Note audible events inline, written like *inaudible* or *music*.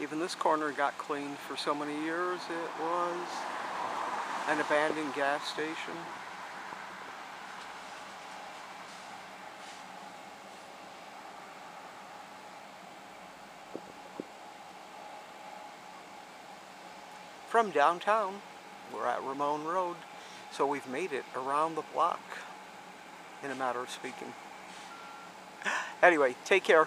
Even this corner got cleaned for so many years. It was an abandoned gas station. From downtown, we're at Ramon Road, so we've made it around the block in a matter of speaking. *gasps* Anyway, take care.